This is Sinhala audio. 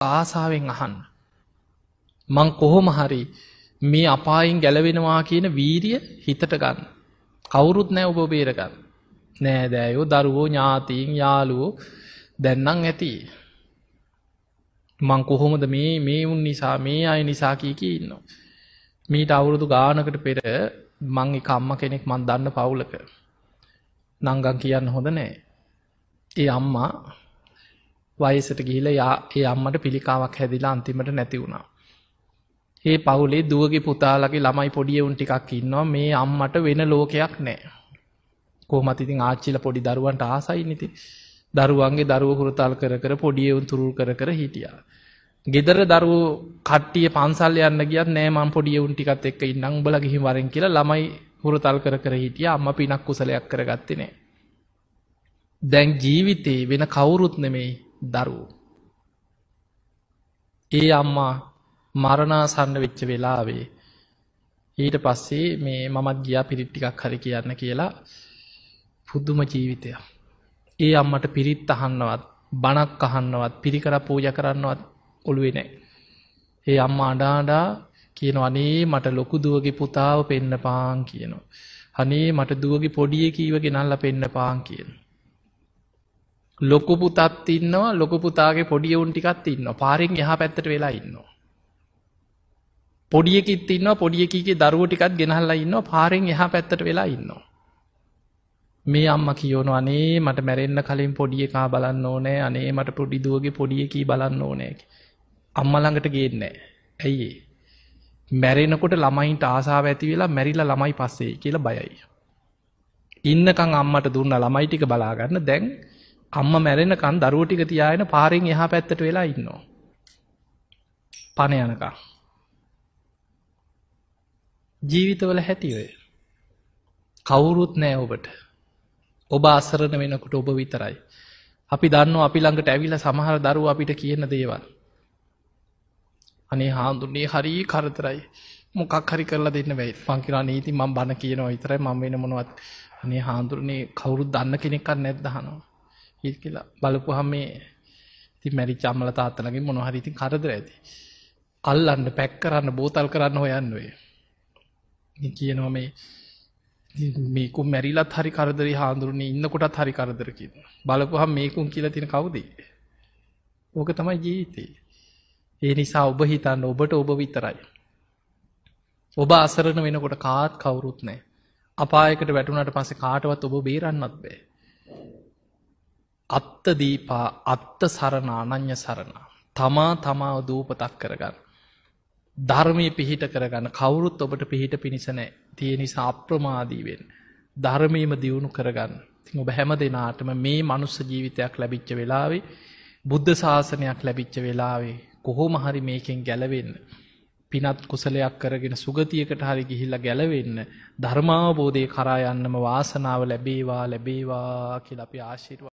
ආසාාවෙන් අහන්න. මං කොහොම හරි මේ අපායින් ගැලවෙනවා කියන වීරිය හිතට ගන්න. කවුරුත් නෑ ඔබ බේරගන්න. නෑදෑයෝ දරුවෝ ඥාතීන් යාලුවෝ දැන්නම් ඇති. මං කොහොමද මේ මේ උන් නිසා මේ අය නිසා කීකී ඉන්නවා. මීට අවුරුදු ගානකට පෙර මං එක අම්ම කෙනෙක් මන් දන්න පවුලක නංගන් කියන්න හොඳ නෑ. ඒ අම්මා වයසට ගිහිල යා ඒ අම්මට පිළිකාවක් හැදිලා අන්තිමට නැති වුණා. ඒ පවුලේ දුවගේ පුතාලගේ ළමයි පොඩියවුන් ටිකක් ඉන්නවා මේ අම්මට වෙන ලෝකයක් නෑ. කෝමතිතින් ආච්චිල පොඩි දරුවන්ට ආසයි නිති දරුවන්ගේ දරුව හුරතල් කර කර පොඩියවුන් තුරුල් කර කර හිටියා. ගෙදර දරුව කට්ටිය පන්සල් යන්න ගියත් නෑමන් පොඩියවුන් ටිකත් එක්ක ඉන්නම් බල ගිහි වරෙන් කියලා ළමයි හුරතල් කර කර හිටිය අම්ම පිනක් කුසලයක් කරගත්තනේ. දැන් ජීවිතේ වෙන කවුරුත් නෙමෙයි දරුවෝ. ඒ අම්මා මරණාසන්න වෙච්ච වෙලාවේ ඊට පස්සේ මේ මමත් ගියා පිරිට්ටිකක් හරි කියන්න කියලා පුද්දුම ජීවිතය. ඒ අම්මට පිරිත් අහන්නවත් බණක් අහන්නවත් පිරිකර පූජ කරන්නවත් ඔළුවේ නෑ. ඒ අම්ම අඩාඩා කියන අනේ මට ලොකු දුවගේ පුතාව පෙන්න පාන් කියනවා. අනේ මට දුවගේ පොඩිය කීවගේ නල්ල පෙන්න පාන් කියන. ලොකු පුතත් ඉන්නවා ලොකු පුතාගේ පොඩිය උන් ටිකත් ඉන්න පාරෙන් යහ පැත්තට වෙලා ඉන්නවා. පොඩියකිත් ඉන්න පොඩියකගේ දරුව ටිකත් ගෙනහල්ලා ඉන්න පාරෙන් එහ පැත්තට වෙලා ඉන්නවා. මේ අම්ම කියෝන අනේ මට මැරෙන්න්න කලින් පොඩියකා බලන්න ඕනෑ අනේ මට පොඩිදුවගේ පොඩියකී බලන්න ඕනෑ අම්මළඟට ගේන්නෑ ඇයි මැරෙනකොට ළමයින්ට ආසාාව ඇති වෙලා මැරිල ළමයි පස්සේ කියලා බයයි. ඉන්නකං අම්මට දුන්න ළමයිටික බලාගන්න දැන් අම්ම මැරෙනකන් දරුවටික තියායන පාරෙන් එහා පැත්තට වෙලා ඉන්නවා. පණ යනකා. ජීවිතවල හැටිඔය. කවුරුත් නෑ ඔබට. ඔබ අසරණ වෙනකොට ඔබ විතරයි. අපි දන්න අපි ළඟට ඇවිල සමහර දරුව අපිට කියන දේවල්. අනේ හාන්දුන්නේ හරි කරතරයි මොකක් හරි කරලා දෙන්න වැයි පංකිරා නීති මං බණ කියනවා විතරයි මං වෙන මොනවත් අනේ හාන්දුරනේ කවුරුත් දන්න කෙනෙක්ක් නැද්දහනවා. හිත් කියලා බලපු හමේ ති මැරි චම්මල තාත්තනගේ මොනහරිතින් කරදර ඇති. අල්ලන්න පැක් කරන්න බෝතල් කරන්න හොයන්නුවේ. කියනවා මේ මේකු මැරිලත් හරි කරදරි හාන්දුරන ඉන්නකොටත් හරි කරදරකින් බලපුහම් මේකුම් කියලා තින කවුදේ. ඕක තමයි ජීවිතේ. ඒ නිසා ඔබ හිතන්න ඔබට ඔබ විතරයි. ඔබ අසරණ වෙනකොට කාත් කවුරුත් නෑ. අපායකට වැටුනට පසේ කාටවත් ඔබ බේරන්නත් බෑ. අත්ත දීපා අත්ත සරණ අනං්‍ය සරණ. තමා තමාව දූපතක් කරගන්න. ධර්මය පිහිට කරගන්න. කවුරුත් ඔබට පිහිට පිණිසනෑ තිය නිසා අප්‍රමාදීවෙන් ධර්මීම දියුණු කරගන්න. තින් ඔබ හැම දෙනාටම මේ මනුස්ස ජීවිතයක් ලැබිච්ච වෙලාවේ බුද්ධ ශාසනයක් ලැබිච්ච වෙලාවේ කොහොම හරි මේකෙන් ගැලවෙන්න. පිනත් කුසලයක් කරගෙන සුගතියකට හරි ගිහිල්ල ගැලවෙන්න. ධර්මාවබෝධය කරා යන්නම වාසනාව ලැබේවා ලැබේවා කියල අපි ආශිරවා